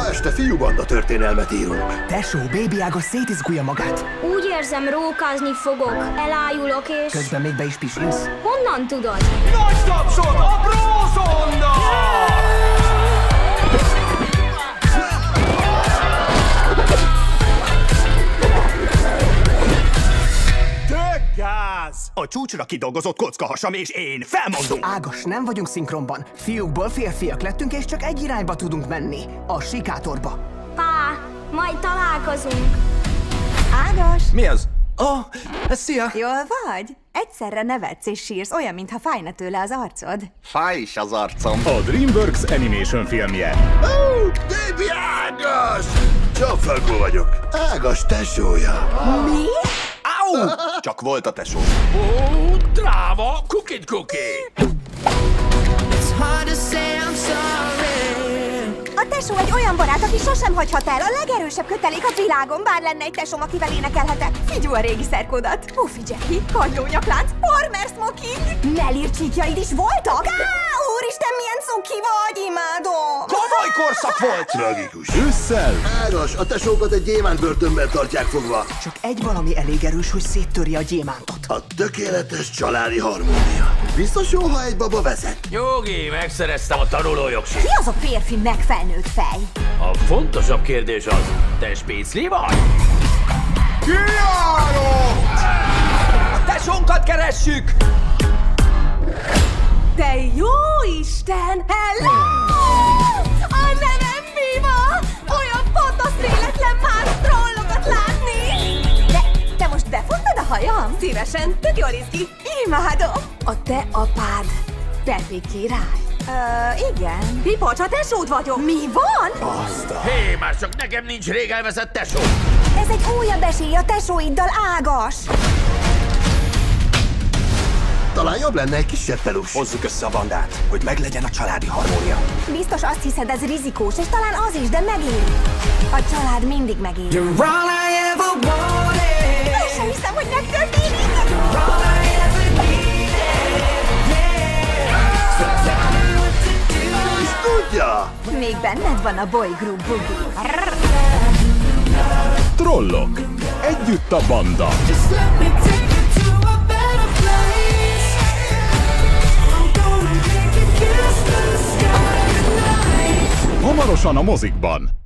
Ma este fiúbanda történelmet írunk. Tesó, baby Ágos szétizgulja magát. Úgy érzem, rókázni fogok. Elájulok és... Közben még be is pisilsz. Honnan tudod? Nagy tapsot a Brózonnak! Tök gáz! A csúcsra kidolgozott kockahasam és én felmondunk! Ágos, nem vagyunk szinkronban. Fiúkból férfiak lettünk, és csak egy irányba tudunk menni. A sikátorba. Pá, majd találkozunk. Ágos, Mi az? Oh, szia! jól vagy? Egyszerre nevetsz és sírsz, olyan, mintha fájna tőle az arcod. Fáj is az arcom. A DreamWorks Animation filmje. Ó, Baby Ágas! Csapfelkó vagyok. Ágas tesója. Mi? Au! Csak volt a tesó. Ó, dráva, cookie cookie! A tesó egy olyan barát, aki sosem hagyhat el. A legerősebb kötelék a világon, bár lenne egy tesóm, akivel énekelhetek. Figyú a régi szerkódat. Puffy Jackie, kagylónyaklánc, farmer smoking. Mellír csíkjaid is voltak? Á, úristen, milyen cuki vagy, imádom. Komoly korszak volt! Tragikus. Ősszel Ágas, a tesókat egy gyémánt börtönben tartják fogva. Csak egy valami elég erős, hogy széttörje a gyémántot. A tökéletes családi harmónia. Biztos jó, ha egy baba vezet. Jogi, megszereztem a tanulójogsit. Mi az a férfi megfelnőtt fej? A fontosabb kérdés az, te spécli vagy? Tesónkat keressük! Te jó Isten! Hello! A nevem Viva! Olyan fontos véletlen már trollokat látni! De te most befontad a hajam? Szívesen, tök jól néz ki. Imádom! A te apád, Pepi király. Ö, igen. Pipocsa tesód vagyok. Mi van? Hé, már csak nekem nincs rég elveszett tesó. Ez egy újabb esély a tesóiddal ágas. Talán jobb lenne egy kisebb pelus. Hozzuk össze a bandát, hogy meglegyen a családi harmónia. Biztos azt hiszed, ez rizikós, és talán az is, de megéri. A család mindig megéri. El sem hiszem, hogy megtörténik! És tudja? Még benned van a boy group boogie. Trollok. Együtt a banda. Hamarosan a mozikban.